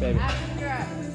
baby.